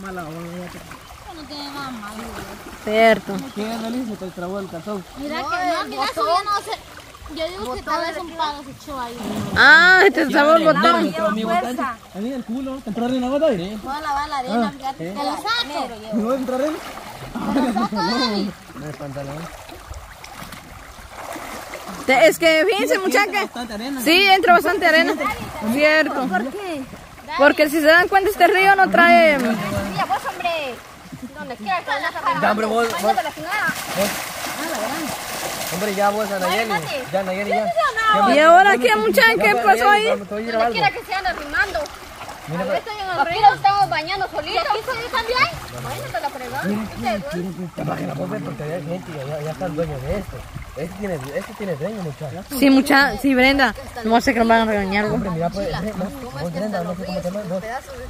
mala. Cierto. ¿Qué analiza? Te trabó el cartón. Mira que no, mira eso ya no sé. Yo digo que tal vez un palo se echó ahí. Ah, te trabó el botón. Pero mi botón, a mí el culo, ¿te entró en la bota? ¿eh? Voy a lavar la arena, fíjate. Te lo saco. ¿No entrar en? Te lo saco. No es pantalón. Es que fíjense, muchachos. Arena. Sí, entra bastante arena. Cierto. ¿Por qué? Porque si se dan cuenta, este río no trae. Mira, vos, hombre. Donde quieras. Ya, hombre, vos, vos, hombre, ya vos. Ya, Nayeli, ya. ¿Y ahora qué, muchachos? ¿Qué pasó ahí? Donde quiera que se arrimando. Mira, A ver, estoy en el río. Aquí estamos bañando solitos. ¿Y aquí soy también? Váyate a la fregada. Ya bajen la voz, porque hay gente, ya, ya, ya está el dueño de esto. Este tiene, este tiene dueño, muchacho. Sí, mucha, sí, Brenda. No sé que nos van a regañar. Hombre, mira, pues, no, vos, Brenda, no sé cómo te vos.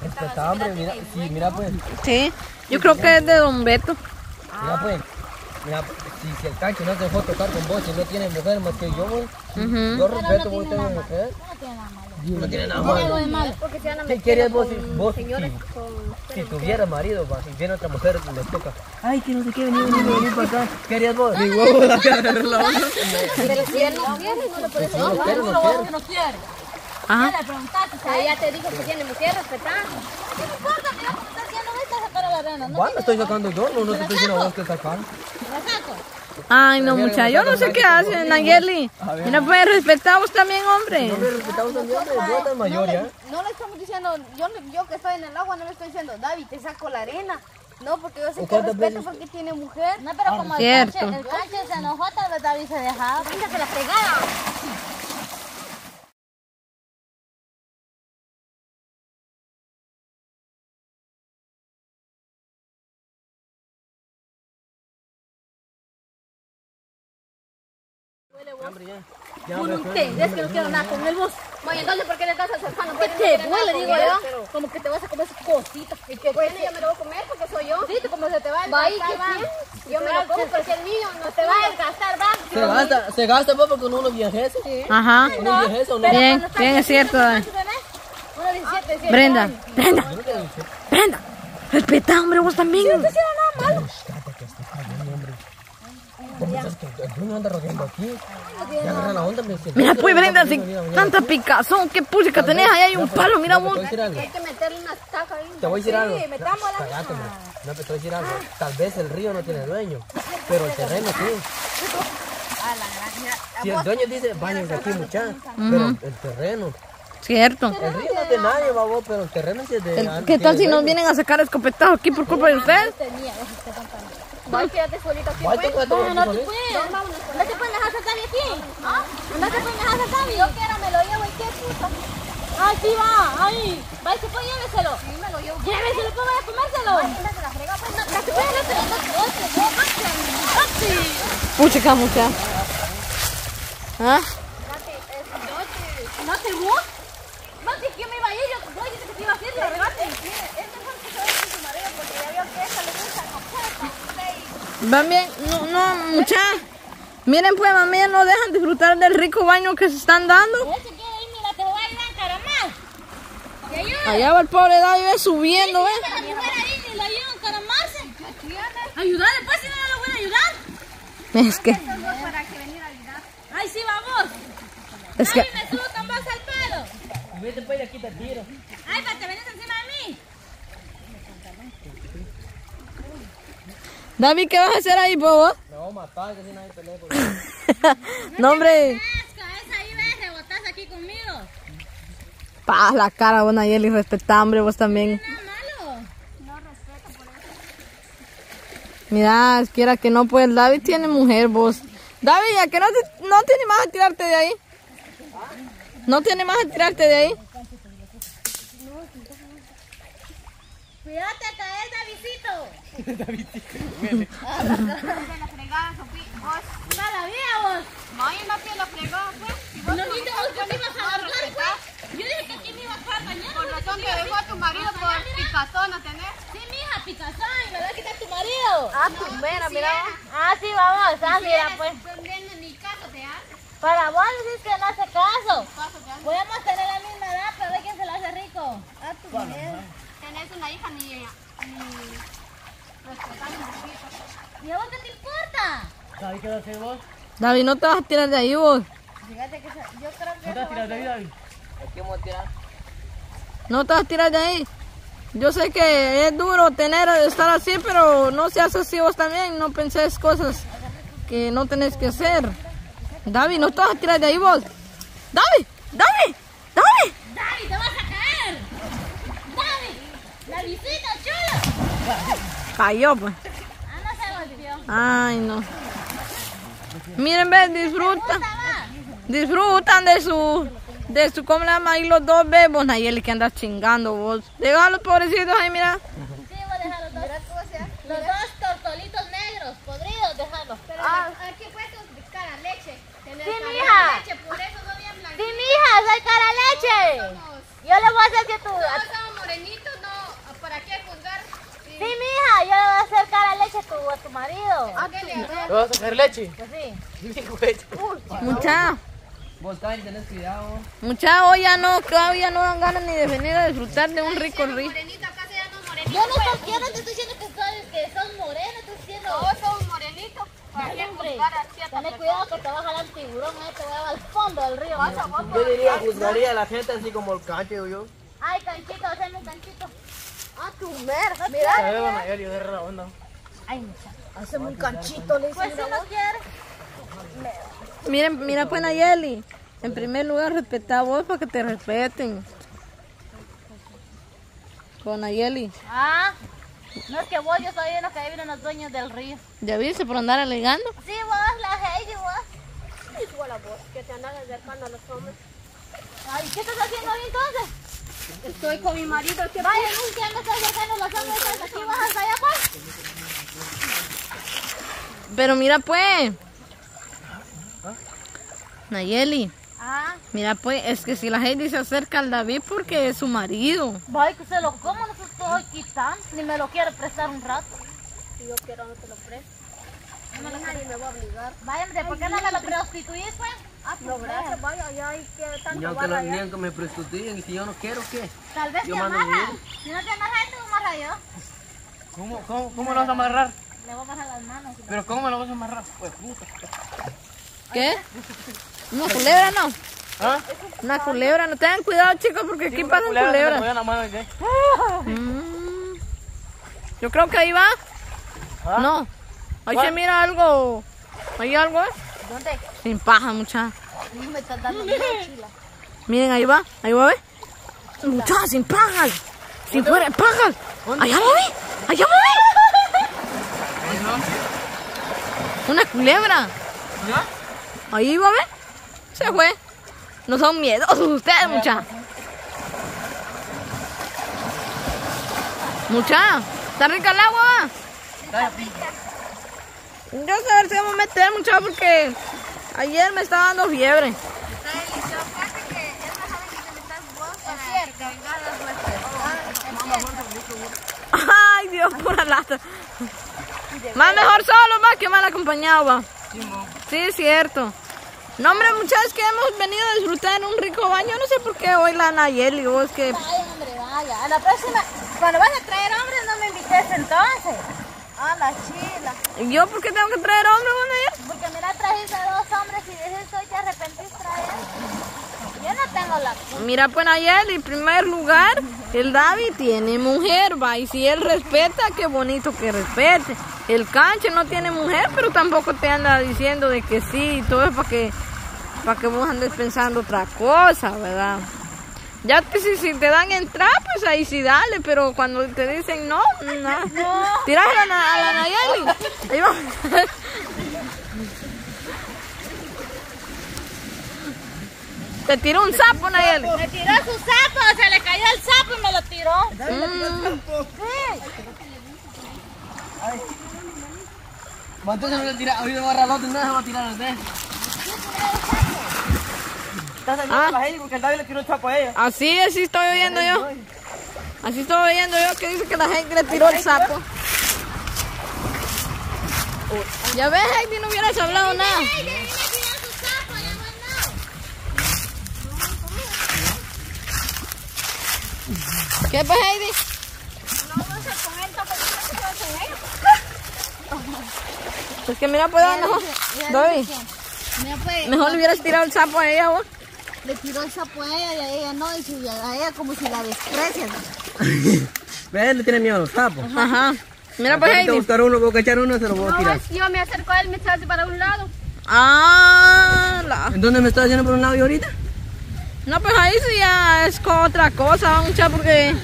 Respeta, hombre, mira, sí, mira, pues, Sí, yo creo que es de Don Beto. mira, pues. Mira, si, si el cancho no te dejó tocar con vos, si no tiene mujer más que yo, güey. Ujú. Yo respeto, vos tenés mujer. No tiene nada malo. de malo. Porque se van a ¿Qué querías vos si vos si, si tuviera marido, va, si viene otra mujer le toca? Ay, que no sé qué, venir, venir, venir para acá. ¿Qué harías vos? Ni huevo, la cara de la. Pero si él no quiere, no le puedes Si no lo quiero, no no quiere. Ajá. sea, ella te dijo que tiene mujer. ¿Qué me importa? Mira cómo está haciendo esta sacar a la arena. No ¿Cuándo estoy sacando yo? No, no te estoy diciendo vos que sacar. Saco. Ay, no, mucha. Yo no sé qué hacen, Nayeli. Mira, pues respetamos también, hombre. No le respetamos también, hombre, mayor ya. No le estamos diciendo, yo, yo que estoy en el agua no le estoy diciendo, David, te saco la arena. No, porque yo sé ¿O que respeto porque tiene mujer. No, pero como el Cierto. canche, el canche se enojó, tal vez David se dejaba. Véngase la pegada. Hombre, ya. Es que no quiero nada con el bus. Bueno, entonces, ¿por qué le estás acercando? Que te duele, digo yo. Como que te vas a comer sus cositas. ¿Y qué tiene? Yo me lo voy a comer porque soy yo. Sí, como se te va el Va gastar. Yo me lo como porque el niño no te va a desgastar, va. Se gasta, se gasta pues porque uno viajese. Ajá. Uno viajese o no. Bien, bien, es cierto. eh. Uno 17, 18 Brenda. Brenda, Brenda. Respeta, hombre, vos también. ¿Cómo es que el dueño anda rodeando aquí? Ya agarra la onda, me dice. Mira, pues, Brenda, si tanta picazón, qué puchica tenés, ahí hay un palo, mira Te vos. Hay que meterle una estaca ahí. Te voy a decir algo. No, te voy a decir algo. Tal vez el río no tiene dueño, pero el terreno sí. Si el dueño dice, váyanse aquí, muchachos, pero el terreno. Cierto. El río no es de nadie, babo, pero el terreno sí es de ¿Qué tal si nos vienen a sacar escopetazos aquí por culpa de ustedes? Voy, quédate aquí. Pues. No te puedes. No te puedes dejar sacar de aquí. No te puedes dejar sacar. Yo quiero, me lo llevo y qué puta. Ah, sí va. Ahí. Va, se puede lléveselo. Sí, me lo llevo. Lléveselo, pues vaya a comérselo. Véngase la frega, pues. No, se puede lléveselo. No, no. ¿Ah? ¿No te vos? No, si ¿quién me iba a ir? Yo voy a decir que te iba a hacer, pero regate. Es mejor que se vaya con su marido porque ya vio que a esta le gusta no Van bien, no, no, mucha. Miren, pues, mami, no dejan disfrutar del rico baño que se están dando. Allá va el pobre David eh, subiendo, encaramarse. Ayudarle, pues, si no, no lo voy a ayudar. Es que. Ay, sí, vamos. es que, Ay, me subo vos al pelo. Vete pues aquí te tiro. Ay, te venís encima David, ¿qué vas a hacer ahí, bobo? Me voy a matar, que si nadie pelea por no, hombre. Asca, esa ahí ves, rebotás aquí conmigo. Pa, la cara, buena Yeli, respeta, hombre, vos también. Nada malo. Mira, quiera que no, pues David tiene mujer, vos. David, ¿a que no, te- no tiene más a tirarte de ahí? ¿No tiene más a tirarte de ahí? Cuídate, caer, Davidito. Vida, vos. No, no pues. No que me ibas a pues. Yo dije que aquí me a. Por razón te dejó a tu marido por picazona, ¿tenés? Sí, mija, picazón, va a quitar tu marido. Ah, tu mera, mira. Ah, sí, vamos, ah, mira, pues. Para vos que no hace caso. Podemos tener la misma edad, pero se la hace rico. Ah, tu mujer. Tenés una hija ni, ni. ¿Y a vos qué te importa? ¿Sabes qué vas a hacer vos? David, no te vas a tirar de ahí vos. Fíjate que yo creo que ¿No te vas a tirar de ahí, David? ¿Qué vamos a tirar? No te vas a tirar de ahí. Yo sé que es duro tener, estar así, pero no seas así vos también. No penses cosas que no tenés que hacer. David, no te vas a tirar de ahí vos. David, David, David. ¡David, te vas a caer! ¡David! ¡La visita, chulo! Cayó pues. Ah, no. Ay, no. Miren, ven, disfruta. Va. Disfrutan de su, de su, ¿cómo le llaman ahí los dos bebos? Nayeli que andas chingando vos. Deja los pobrecitos ahí, mira. Sí, voy a dejar los dos. Los dos tortolitos negros, podridos, dejarlos. Pero aquí puestos cara leche. Sí, mija. leche, por eso no bien Sí, blanquitos. mija, soy cara leche. Yo le voy a hacer que tú. Somos morenitos, no. ¿Para qué juzgar? Sí. Mija, yo le voy a hacer cara leche a tu, a tu marido. ¿Qué le? ¿Te vas a sacar leche? Pues sí. Mucha, Vos, Karen, tenés cuidado. mucha, hoy ya no, todavía no dan ganas ni de venir a disfrutar de un rico río. Morenito, acá se llaman morenitos. Yo no, estoy- yo no te estoy diciendo que, soy, que son morenos, estoy diciendo. Todos somos morenitos. ¿Para qué Hombre, juzgar a ciertas ten cuidado que te va a jalar el tiburón, eh, te va a llevar al fondo del río. Vas a vos. Yo diría, juzgaría a la gente así como el canche o yo. Ay, canchito, haceme canchito. Ah, tu mer. Mira. Ay, muchacho. Haceme un canchito, le Pues si no quieres. Miren, mira pues Nayeli. En primer lugar, respeta a vos para que te respeten. Con Nayeli. Ah, no es que vos, yo soy uno que vienen los dueños del río. ¿Ya viste por andar alegando? Sí, vos, la Heidi, vos. Igual a vos, que te andan acercando a los hombres. Ay, ¿qué estás haciendo ahí entonces? Estoy con mi marido. ¿qué Vaya, nunca estás acercando a los hombres, estás aquí hasta allá, pues. Pero mira pues. Nayeli, Ah, mira pues, es que si la gente se acerca al David porque es su marido. vaya que se lo como, no se estoy quitando, ni me lo quiere prestar un rato. Si yo quiero, no te lo presto. No me lo nadie me va a obligar. Vaya, hombre, ¿por qué no me lo prostituís, pues? Ah, No, pues, gracias, vaya, allá hay que Ni tanto aunque, lo, barra ni allá. aunque me prostituyen y si yo no quiero, ¿qué? Tal vez Yo te mando amarra. bien. Si no te amarra, te amarra yo. ¿Cómo, cómo, cómo lo vas a amarrar? Le voy a amarrar las manos. ¿Pero cómo me lo vas a amarrar? Pues puta. ¿Qué? Una culebra no. ¿Ah? Una culebra, no tengan cuidado chicos porque aquí pasan Culebra, culebras. qué. Mm. Yo creo que ahí va. ¿Ah? No. Ahí se mira algo. ¿Hay algo? eh? ¿Dónde? Sin paja, mucha. No me estás dando una chila. Miren, ahí va. Ahí va, ¿ve? Mucha, sin pajas. Sin fuera pajas. Allá va, ¿ve? Allá va, ¿ve? Una culebra. ¿Ya? Ahí va, ¿ve? Se fue. No son miedosos ustedes, mucha. Mucha. ¿Está rica el agua? va? Yo sé a ver si vamos a meter, mucha, porque ayer me estaba dando fiebre. Ay, Dios, pura lata. Más mejor solo, va, que mal acompañado, va. Sí, es cierto. No, hombre, muchachos, que hemos venido a disfrutar un rico baño. No sé por qué hoy la Nayeli, vos que... Ay, hombre, vaya. A la próxima, cuando vas a traer hombres, no me invites entonces. Ah, la chila. ¿Y yo por qué tengo que traer hombre, vos, Nayeli? Porque mira, trajiste dos hombres y de eso te arrepentís traer. Yo no tengo la culpa. Mira, pues Nayeli, en primer lugar, el David tiene mujer, va. Y si él respeta, qué bonito que respete. El canche no tiene mujer, pero tampoco te anda diciendo de que sí y todo es para que, para que vos andes pensando otra cosa, ¿verdad? Ya que si, si te dan entrar, pues ahí sí dale, pero cuando te dicen no, no. Tiras a la, a la Nayeli. Ahí va. Te tiró un sapo, Nayeli. Me tiró su sapo, se le cayó el sapo y me lo tiró. Mm. Sí. Va, entonces no le tira, ahorita va a agarrar el otro y no se va a tirar al Está dañando ah. la gente porque el David le tiró un sapo a ella. Así, así estoy oyendo yo. Así estoy oyendo yo que dice que la gente le tiró el sapo. Ya ves, Heidi, no hubieras hablado nada. ¿Qué pues, Heidi? No, no se con él, tampoco se ella. Pues mira, pues. Doy. Mejor le hubieras tirado el sapo a ella, vos le tiró el sapo a ella y a ella no, y si- a ella como si la desprecian. Ve, le tiene miedo a los sapos. Ajá. Mira, pues, Ahorita Heidi. buscar uno, voy a cachar uno, se lo voy a tirar. yo me acerco a él, me echaste para un lado. Ah, la... ¿En dónde me estás haciendo por un lado y ahorita? No, pues ahí sí ya es otra cosa, mucha, porque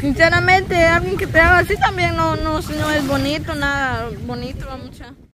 sinceramente alguien que te haga así también no, no, no es bonito, nada bonito, mucha.